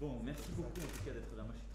Bon, merci beaucoup en tout cas d'être là. Moi, je